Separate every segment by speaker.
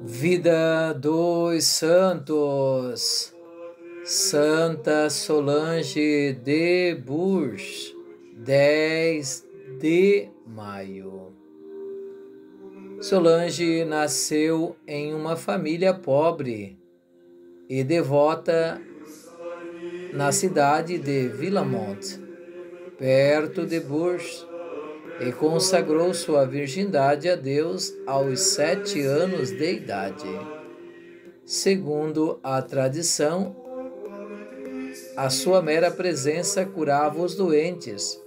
Speaker 1: Vida dos Santos, Santa Solange de Bourges, 10 de maio. Solange nasceu em uma família pobre e devota na cidade de Villamont, perto de Bourges e consagrou sua virgindade a Deus aos sete anos de idade. Segundo a tradição, a sua mera presença curava os doentes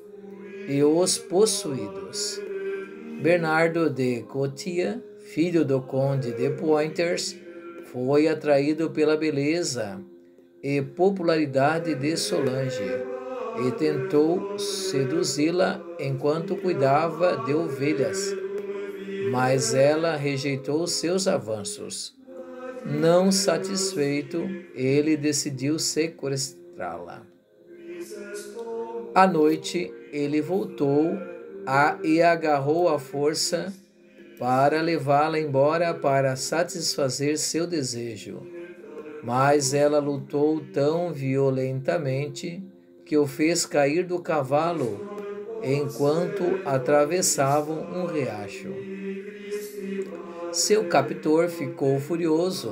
Speaker 1: e os possuídos. Bernardo de Cotia, filho do conde de Pointers, foi atraído pela beleza e popularidade de Solange e tentou seduzi-la enquanto cuidava de ovelhas, mas ela rejeitou seus avanços. Não satisfeito, ele decidiu sequestrá-la. À noite, ele voltou a, e agarrou à força para levá-la embora para satisfazer seu desejo. Mas ela lutou tão violentamente que o fez cair do cavalo enquanto atravessavam um riacho. Seu captor ficou furioso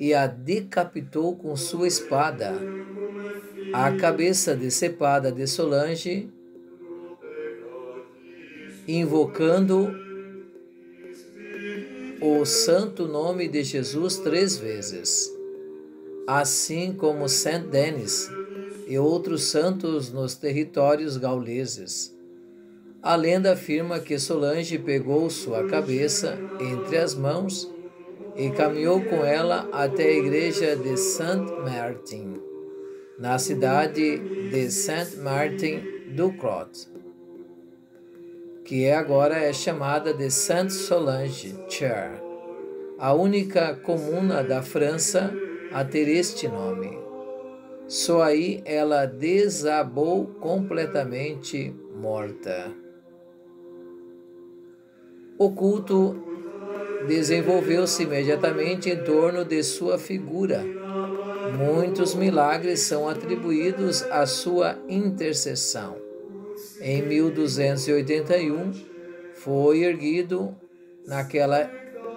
Speaker 1: e a decapitou com sua espada. A cabeça decepada de Solange, invocando o santo nome de Jesus três vezes, assim como Saint Denis, e outros santos nos territórios gauleses. A lenda afirma que Solange pegou sua cabeça entre as mãos e caminhou com ela até a igreja de Saint Martin, na cidade de Saint Martin du Croix, que é agora é chamada de Saint Solange Church, a única comuna da França a ter este nome. Só aí ela desabou completamente morta. O culto desenvolveu-se imediatamente em torno de sua figura. Muitos milagres são atribuídos à sua intercessão. Em 1281, foi erguido naquela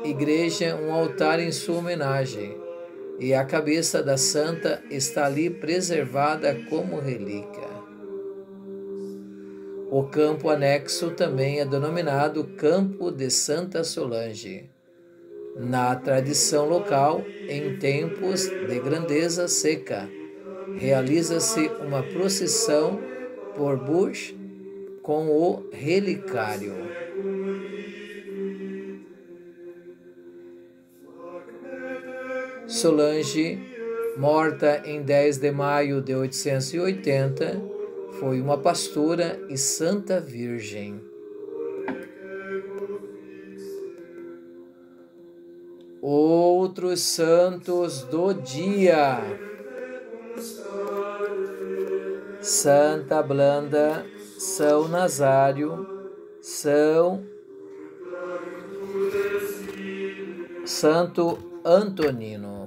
Speaker 1: igreja um altar em sua homenagem e a cabeça da santa está ali preservada como relíquia. O campo anexo também é denominado Campo de Santa Solange. Na tradição local, em tempos de grandeza seca, realiza-se uma procissão por Bush com o relicário. Solange, morta em 10 de maio de 880, foi uma pastora e santa virgem. Outros santos do dia. Santa Blanda, São Nazário, São Santo Antonino.